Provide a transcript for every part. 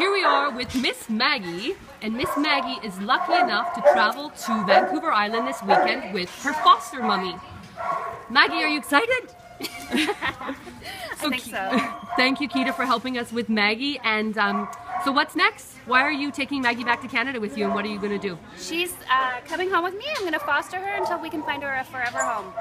here we are with Miss Maggie, and Miss Maggie is lucky enough to travel to Vancouver Island this weekend with her foster mummy. Maggie, are you excited? I think so. Thank you, Kita, for helping us with Maggie. And um, so, what's next? Why are you taking Maggie back to Canada with you, and what are you going to do? She's uh, coming home with me. I'm going to foster her until we can find her a forever home.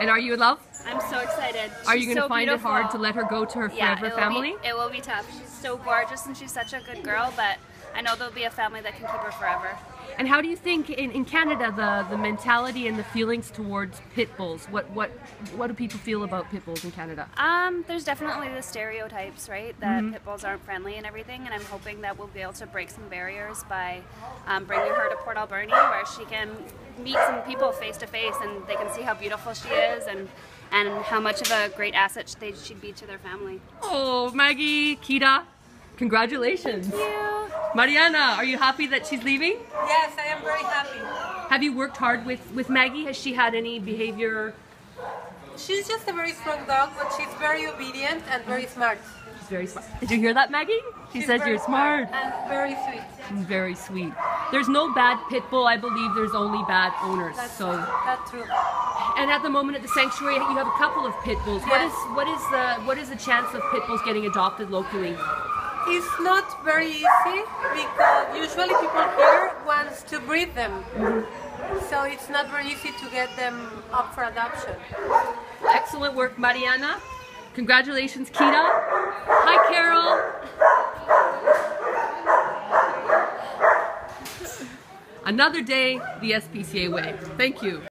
And are you in love? I'm so excited. She's Are you going to so find beautiful. it hard to let her go to her yeah, forever it family? Be, it will be tough. She's so gorgeous and she's such a good girl, but I know there'll be a family that can keep her forever. And how do you think in, in Canada the, the mentality and the feelings towards pit bulls? What what what do people feel about pit bulls in Canada? Um, there's definitely the stereotypes, right? That Mm-hmm. pit bulls aren't friendly and everything, and I'm hoping that we'll be able to break some barriers by um, bringing her to Port Alberni, where she can meet some people face to face, and they can see how beautiful she is, and and how much of a great asset she'd be to their family. Oh, Maggie, Kita, congratulations. Mariana, are you happy that she's leaving? Yes, I am very happy. Have you worked hard with, with Maggie? Has she had any behavior? She's just a very strong dog, but she's very obedient and very smart. She's very smart. Did you hear that, Maggie? She She's says you're smart. and very sweet. Mm, very sweet. There's no bad pit bull. I believe there's only bad owners. That's so, that's true. and at the moment at the sanctuary, you have a couple of pit bulls. What is what is the what is the chance of pit bulls getting adopted locally? It's not very easy because usually people here wants to breed them. So it's not very easy to get them up for adoption. Excellent work, Mariana. Congratulations, Kita. Hi, Carol. Another day the SPCA way. Thank you.